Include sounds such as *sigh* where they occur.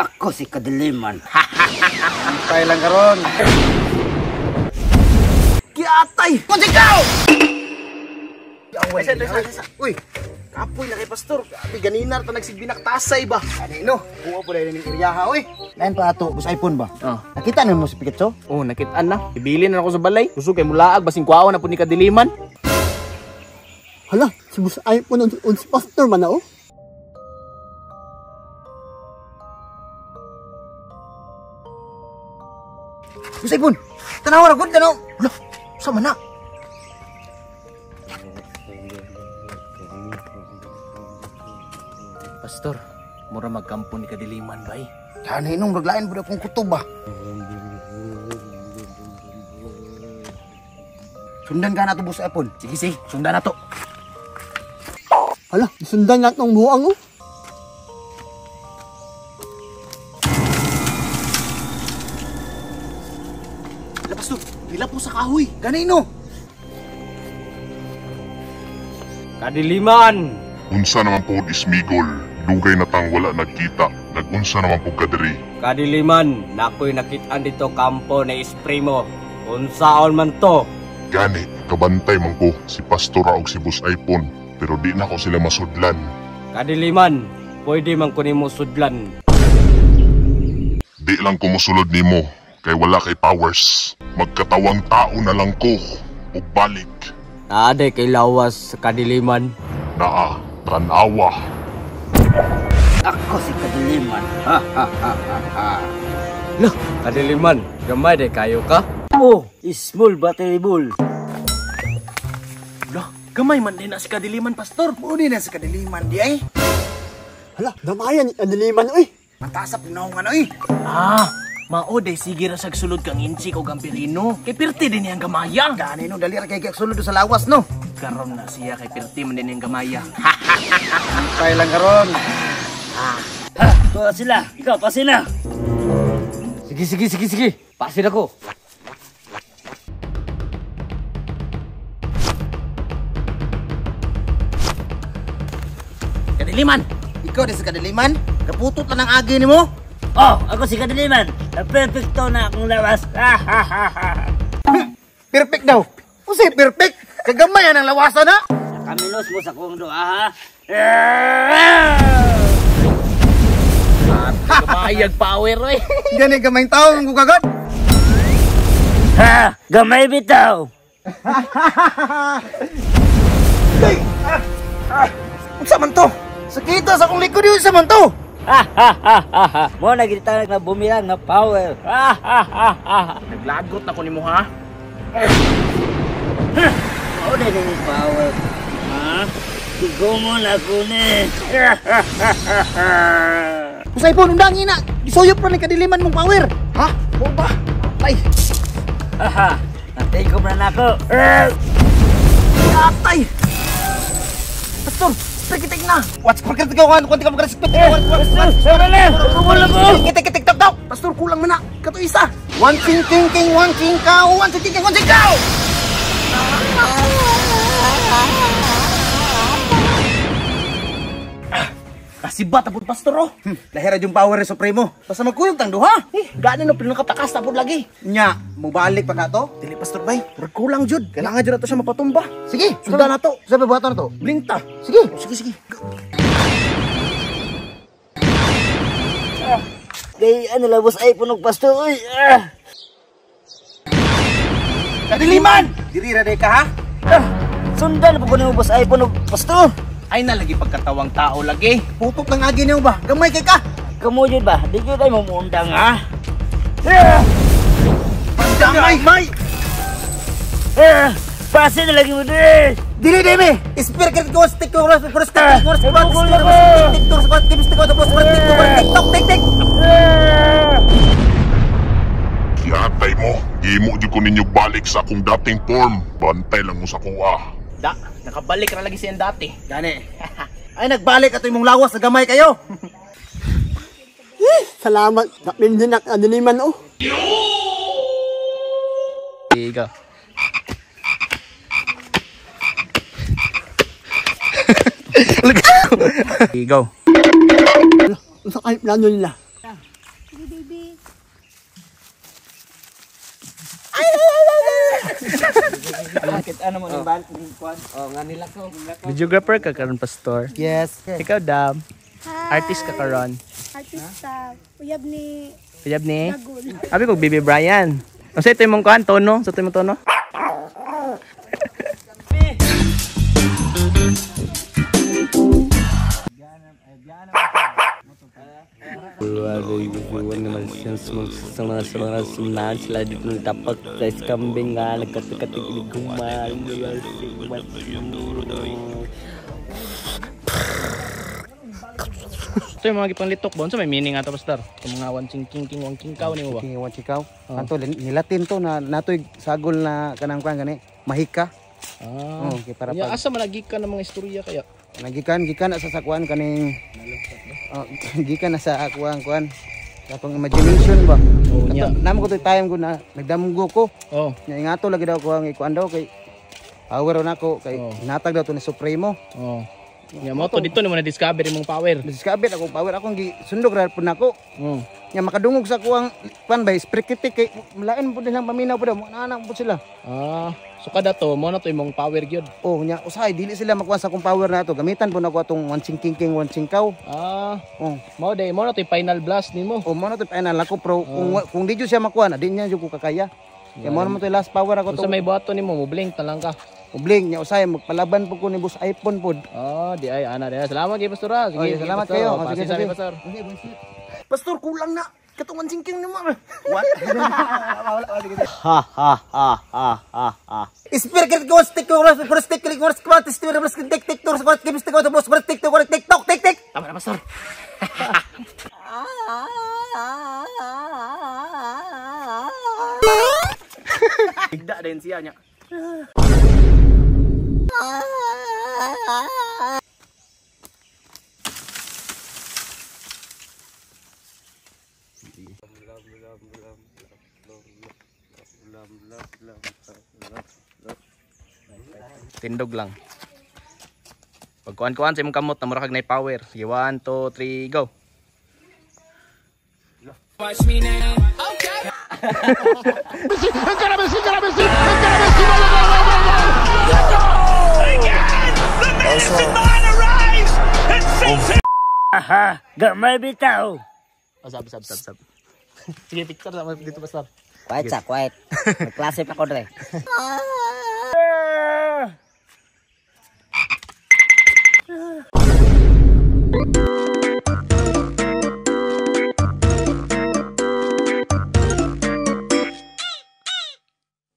Ako si Kadiliman. *laughs* Tayo lang karon. Kiatay! Kung ikaw! Yaway, yaway. Uy, kapoy na kay pastor. Sabi ganinar ta nagsigbinak tasay ba? Kanino? Buo po dahil ng iriyaha, uy. Lain pa ato, bus iPhone ba? Oh. Nakita na mo si Picasso? Oh, nakitaan na. Ibili na ako sa balay. Gusto kay mulaag basing kuwawa na po ni kadiliman. Hala, si Bus iPhone on, on si Pastor man na oh. Bus iPhone! Tanawa ra gud tanaw. Hala, sama na. Pastor, mura magkampo ni kadiliman bay. Kaninong naglain po akong kutob ba? Sundan ka na to bus iPhone. Sige, sige. Sundan na to. Sundan na itong buang oh. Hala pastor, dila po sa kahoy. Kanino? Kadiliman! Unsa naman po ismigol, dugay na tang wala nagkita, nagunsa naman po kadiri. Kadiliman, nakoy nakitaan dito kampo na spray mo. Unsaon man to? Gani, kabantay man ko si Pastora og si Bus iPhone, pero di na ko sila masudlan. Kadiliman, pwede man kunin mo sudlan. Di lang ko mosulod nimo, kay wala kay powers. Magkatawang tao na lang ko, ug balik. Naade kay lawas sa kadiliman. Naa, tranawa. Ako si Kadiliman. Ha ha ha ha ha. Lah, kadiliman, gamay de kayo ka? Oh, small battery bull. Lah, gamay man din na si kadiliman, pastor. Muni na sa kadiliman di ay. Hala, damayan ni Kadiliman oy. Matasap na akong ano eh. Ah, mao de sige ra sag sulod kang inchi ko gampirino. Kay pirti din yang gamaya. Kanino dali ra kay sulod sa lawas no. Karon na siya kay pirti man din yang gamaya. *laughs* Tayo lang karon. Ha, tuwa sila. Ikaw, pa sila. Sige, sige, sige, sige. Pasin ako. Kadiliman. Ikaw di sa kadiliman. Kaputot lang ang agi nimo. Oh, ako si Kadiliman. Perfecto na akong lawas. *laughs* Perfect daw. Usay perfect. Kagamay ang lawasan ha. Kamilos mo sa kong doa ha. Kamayag power, eh. *laughs* Gani gamay tao ang kagad. Ha, gamay bitaw. Unsa man to? Sakita sa akong likod yun sa man to. Ha ha ha ha ha. Mo na kita na bumirang na power. Ha ha ha ha. Naglagot na ko ni mo, ha? Mo na ni power. Ha? Tigo mo na ko ni. Usay po undangin na. Isuyop ra ni kadiliman mong power. Ha? Mo ba? Ay, Ha ha. Natay ko na nako. atay. Pastor, Kitik na! What's for kitik ka? Kunti ka mag-respect. Sama na! Tumula ko! Kitik kitik tok tok. Pastor, kulang na. Kato isa. One king king king, one king cow, one king king, one king cow. Kasibat apod pastor, oh. Hmm, lahira yung power ni Supremo. Basta magkuyog tang duha. Eh, gani no pinakapakas tapod lagi. Nya, mubalik pa ka to? Dili pastor bay. Pero kulang jud. Kailangan jud na to siya mapatumba. Sige, sundan na to. Sabi buhat na to. Blinta. Sige, sige, sige. Kay ano labos ay punog pastor. Uy! Ah! Kadiliman! Diri ra day ka ha? Ah! Sundan po ko ni ay punog pastor. Ay nalagi pagkatawang tao lagi. Putok lang agi niyo ba? Gamay kay ka. Kamu yun ba? Di ko tayo mamundang ha? Ah! Pandamay, may. Ah! Pasi na lagi mo din! Dili dili. Spear kit ko stick ko ras Ah, stick ko ras bukol stick ko stick ko ras stick ko ras stick ko tiktok tik tik. Kiatay mo, imo di ko ninyo balik sa akong dating form. Bantay lang mo sa kuha. Da, nakabalik na lagi siya dati. Gani. *laughs* Ay nagbalik ato imong lawas sa gamay kayo. Salamat. Napindi na Kadiliman oh. *laughs* Ikaw. Ikaw. Ano sa kahit plano nila? Bakit ano mo ng bal ng kwan? Oh, nga nila ko. Videographer ka karon pastor. Yes. Ikaw dam. Artist ka karon. Artista. Uyab ni Payab ni. Abi kog Bibi Brian. Unsa ito imong kuan tono? Sa ito imong tono? Gumal. Ito yung mga gipang litok bon. Sa may meaning ato pastor. Yung mga wansing king king wang king kaw nimo ba? King wan chikaw. Kanto nilatin to na natoy sagol na kanang kan gani. Mahika. Ah. Oh, okay, para Ya, pag asa malagi ka ng mga istorya kaya? nagikan gikan sa sakuan kaning oh, gikan na sa akuan kuan. Kapang imagination ba? Oh. Ato, namo ko to time ko na nagdamgo ko. Oh. Nya ingato lagi daw ko ang ikuan daw kay power na ko kay Oh. natag daw to ni Supremo. Oh. Nya mo to dito ni mo na discover imong power. Diskabit ako power akong gi sundog ra pud nako. Oh. Nya makadungog sa kuang kuan ba sprikitik kay mulain pud nilang paminaw pud mo naanak pud sila. Ah, so kada to mo na to imong power gyud. Oh, nya usahay dili sila makuha sa akong power na to. Gamitan po na ko atong one king king one kaw. Ah, Oh. mo day mo na to final blast nimo. Oh, mo na to final ako pro kung wa- kung di jud siya makuha na di niya jud ko kakaya. Kaya mo naman to yung last power ako Kung to. sa may buhaton nimo mo blink na lang ka. Ubling nya usahay magpalaban po ko ni boss iPhone pod. Oh, di ay ana di. Salamat kay pastor. ah. Sige, Oh, sige, salamat pastor. kayo. Oh, sige, sige. pastor. Pastor kulang na. Katong one king ni mo. What? Ha ha ha ha ha ha. Speaker ko stick ko ras ko stick ko ras ko stick ko ras tik tik ras ko stick ko ras ko tik ko ras TikTok tik tik. Tama na pastor. Igda din siya nya. Tindog lang. Pagkuhan-kuhan sa imong kamot na murag na power. Sige, 1, 2, 3, go. Aha, gamay bitaw. Oh, sab, sab, sab, sab. Sige, picture sama dito, pastor. Quiet sa quiet. May klase pa ko dre.